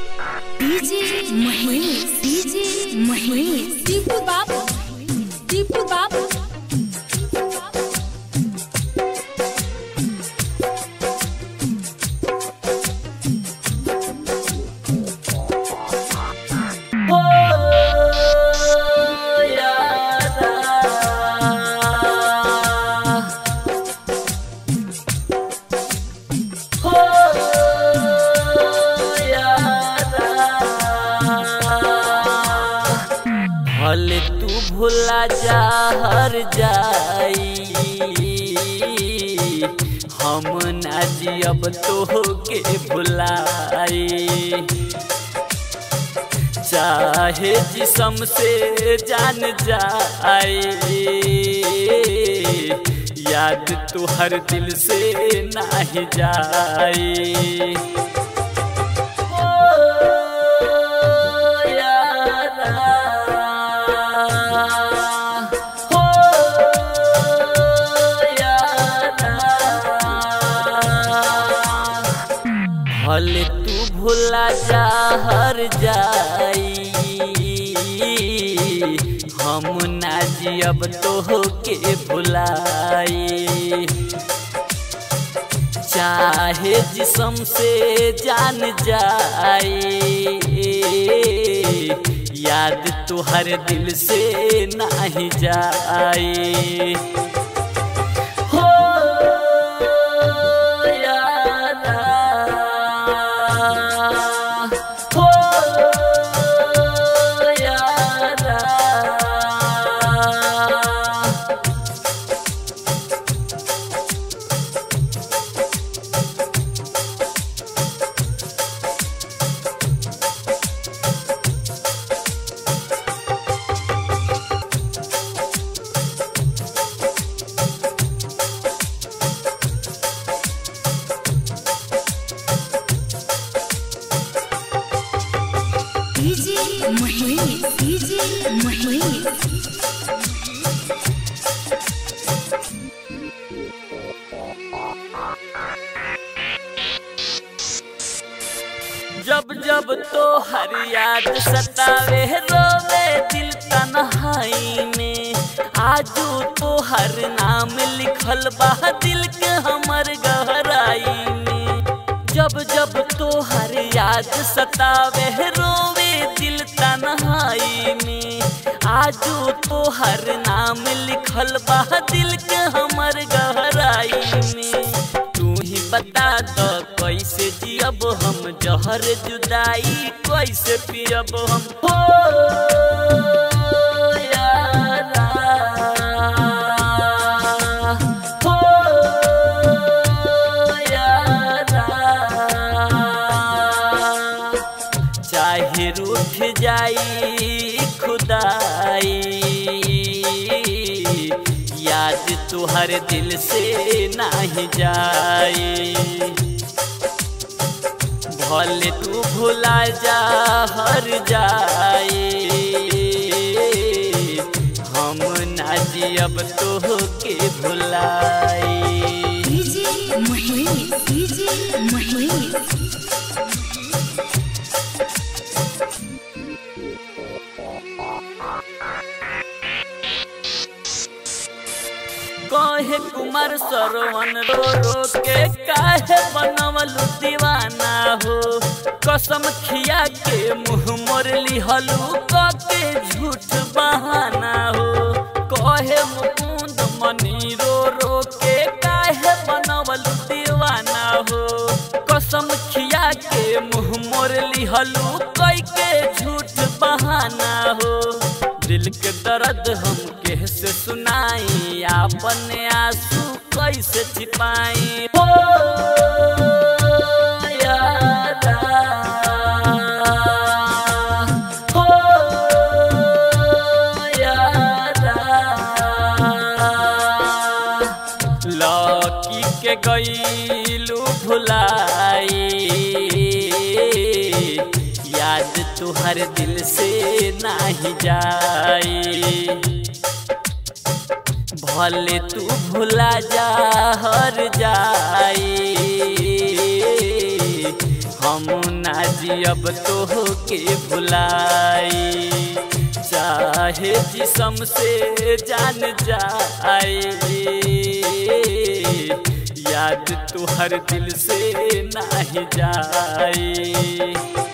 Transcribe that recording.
DJ Mahesh DJ Mahesh Babu भले तू भुला जा, हर जाई। हम ना जियब तो के भुलाई। चाहे जिसम से जान जाए याद तो हर दिल से नहीं जाए भले तू भुला जा, हर जाई। हम ना जियब तो के भुलाई। चाहे जिसम से जान जाए याद तो हर दिल से नहीं जाए जब जब तो हर याद सतावे रोवे दिल तन्हाई में। आजू तो हर नाम लिखल बा दिल के हमर गहराई में। जब जब तो हर याद सतावे रोवे आजू तो हर नाम लिखल बा दिल के हमर गहराई में। तू ही बता दो कैसे जियब हम जहर जुदाई, कैसे पियब हम? हो जाई खुदाई। याद तुहर दिल से नहीं जाए भले तू भुला जा, हर जाए हम ना अब तो के भुलाई कहे कुमार सरवन रो रो के काहे बनवल दीवाना हो? कसम खिया के मुँह मोर लिहलू के झूठ बहाना हो? कहे मुकुंद मनी रो रो के काहे बनवल दीवाना हो? कसम खिया के मुँह मोर लिहलू के झूठ बहाना हो? दिल के दर्द हम कैसे सुनाई? अपने आँसू कैसे छिपाई? हो के गई तुहर दिल से नाही जाई भले तू भुला जा, हर जाई हम ना जी अब तो के भुलाई चाहे जिसम से जान जाए। याद तू हर दिल से नाही जाए।